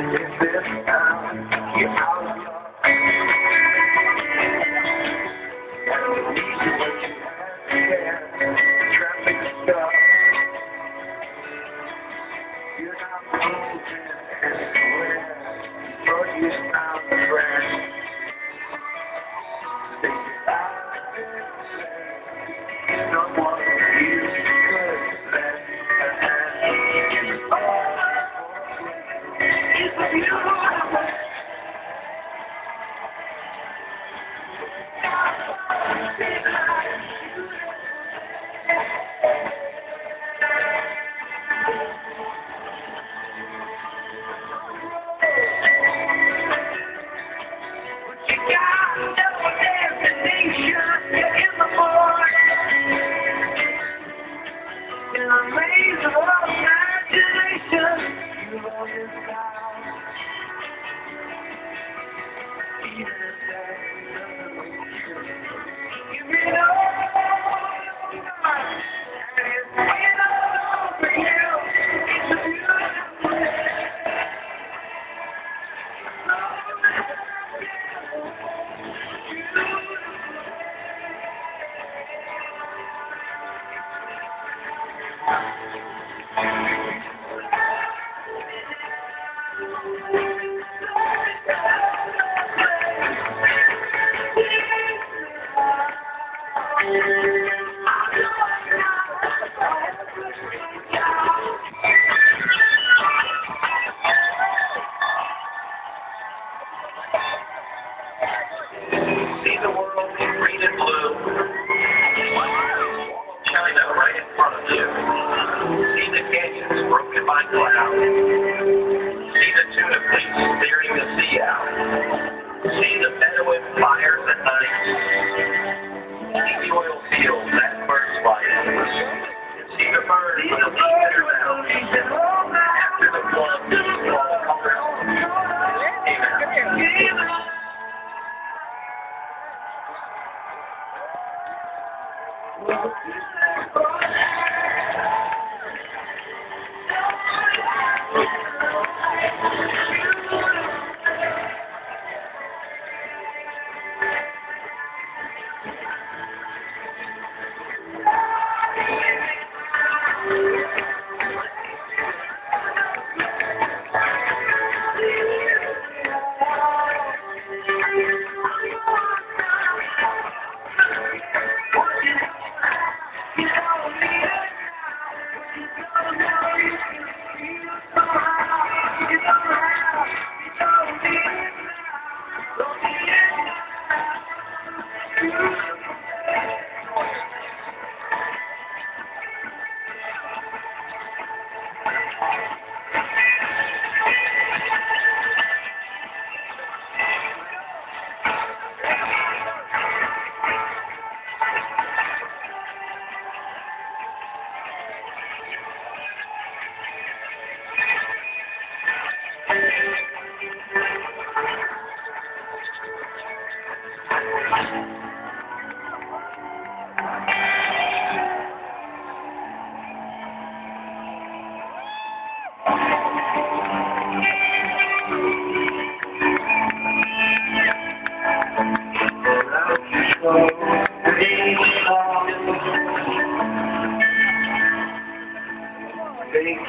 Este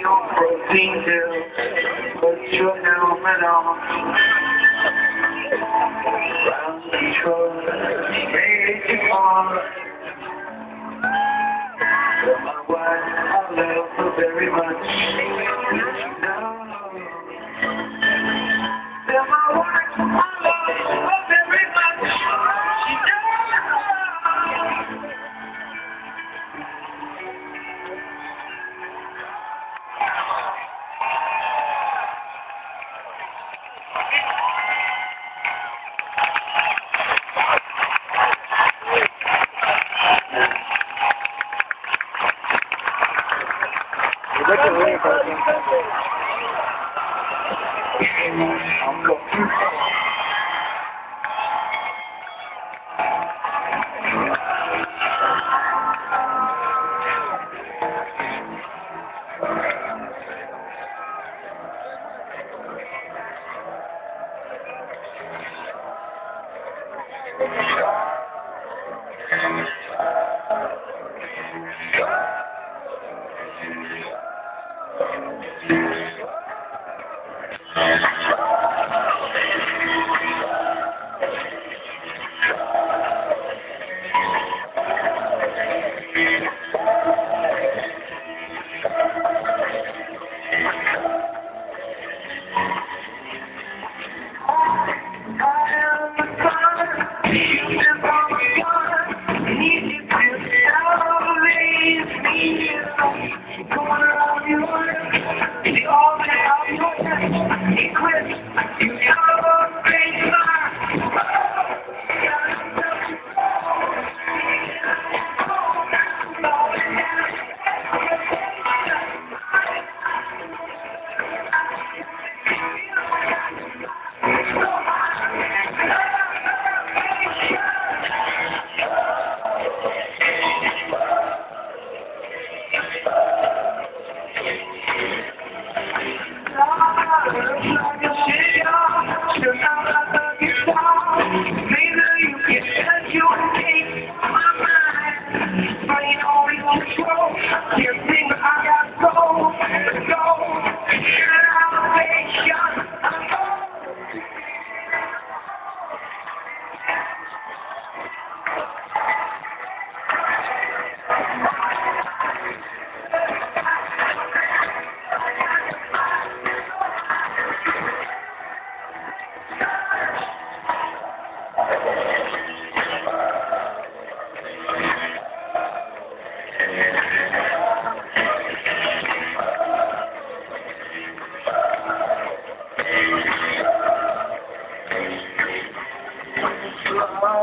Your for being but you're now my own. Round the made fall.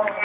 now.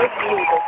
with music.